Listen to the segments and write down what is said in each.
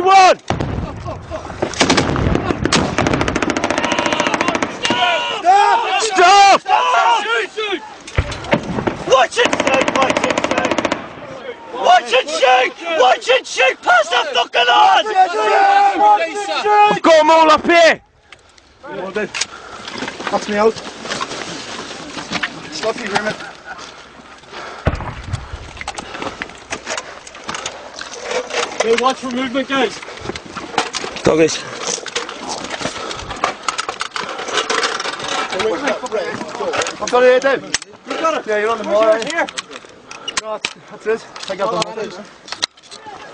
one! Stop! Watch it shoot! Watch it shoot! Pass the fucking on! We've got them all up here! Watch me out. Stuffy agreement. Hey, watch for movement, guys. Douglas. I've got it here, Dave. You got it? Yeah, you're on the ball, right? Here. That's it. I got the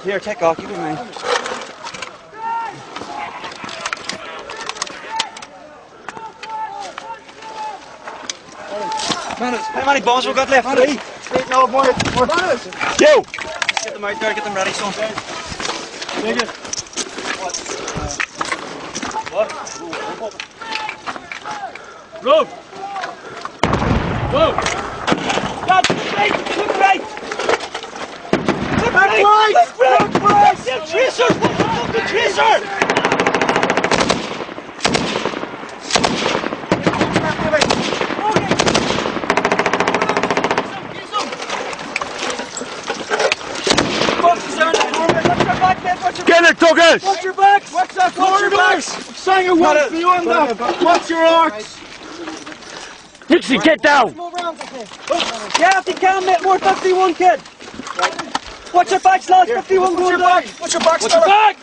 Here, take off. Give me mine. How many bombs we got left? Three. Eight, no, more. More. Yo! Get them out there, get them ready, son. Fucking tracer? Get it, Douglas! Watch your backs! Watch that! Watch your backs! Sanger, what's the on that? Watch your arcs! Dixie, get down! Yeah, if you can, mate, more 51 kid. Watch your backs, lads, 51 Watch your going down. back! Watch your backs! Watch your back.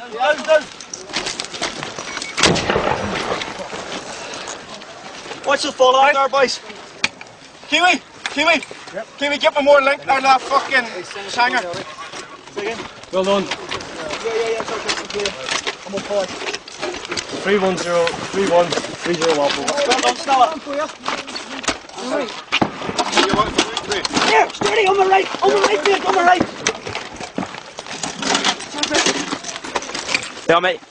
Watch the fall out there, boys. Kiwi! Kiwi! Kiwi, get me more link out of that fucking Sanger. Well done. Three one zero, three one, three zero Waffle. Well done, Stella. Here, steady, on the right, on the right, mate, on the right. Yeah, mate.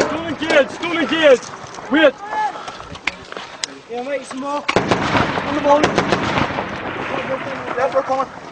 Still engaged, still engaged. Wait. Yeah, mate, some more. On the ball. Left, we're coming.